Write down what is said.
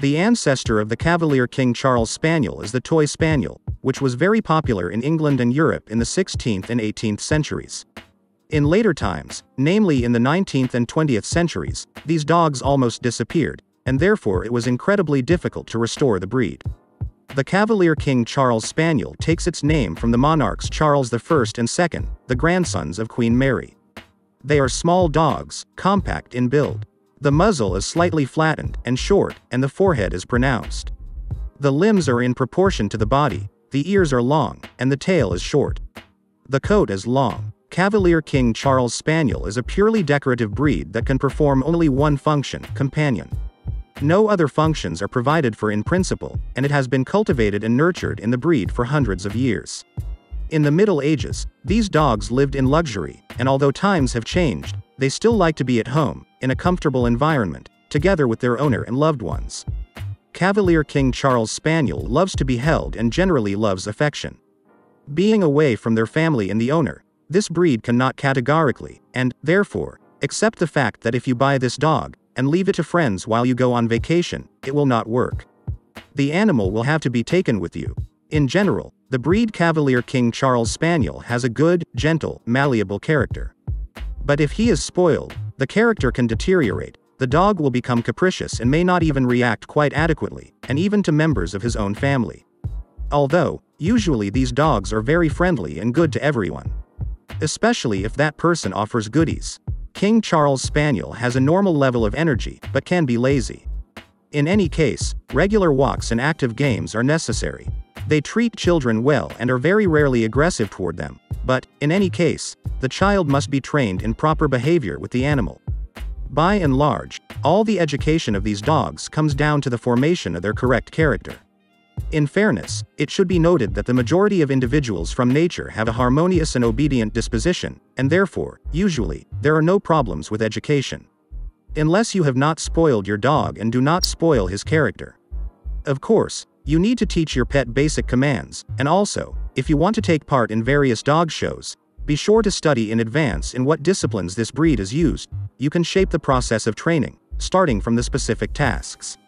The ancestor of the Cavalier King Charles Spaniel is the Toy Spaniel, which was very popular in England and Europe in the 16th and 18th centuries. In later times, namely in the 19th and 20th centuries, these dogs almost disappeared, and therefore it was incredibly difficult to restore the breed. The Cavalier King Charles Spaniel takes its name from the monarchs Charles I and II, the grandsons of Queen Mary. They are small dogs, compact in build. The muzzle is slightly flattened and short, and the forehead is pronounced. The limbs are in proportion to the body, the ears are long, and the tail is short. The coat is long. Cavalier King Charles Spaniel is a purely decorative breed that can perform only one function, companion. No other functions are provided for in principle, and it has been cultivated and nurtured in the breed for hundreds of years. In the Middle Ages, these dogs lived in luxury, and although times have changed, they still like to be at home, in a comfortable environment, together with their owner and loved ones. Cavalier King Charles Spaniel loves to be held and generally loves affection. Being away from their family and the owner, this breed cannot categorically, and, therefore, accept the fact that if you buy this dog, and leave it to friends while you go on vacation, it will not work. The animal will have to be taken with you. In general, the breed Cavalier King Charles Spaniel has a good, gentle, malleable character. But if he is spoiled, the character can deteriorate, the dog will become capricious and may not even react quite adequately, and even to members of his own family. Although, usually these dogs are very friendly and good to everyone. Especially if that person offers goodies. King Charles Spaniel has a normal level of energy, but can be lazy. In any case, regular walks and active games are necessary. They treat children well and are very rarely aggressive toward them, but, in any case, the child must be trained in proper behavior with the animal. By and large, all the education of these dogs comes down to the formation of their correct character. In fairness, it should be noted that the majority of individuals from nature have a harmonious and obedient disposition, and therefore, usually, there are no problems with education. Unless you have not spoiled your dog and do not spoil his character. Of course, you need to teach your pet basic commands, and also, if you want to take part in various dog shows, be sure to study in advance in what disciplines this breed is used. You can shape the process of training, starting from the specific tasks.